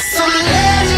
Some legends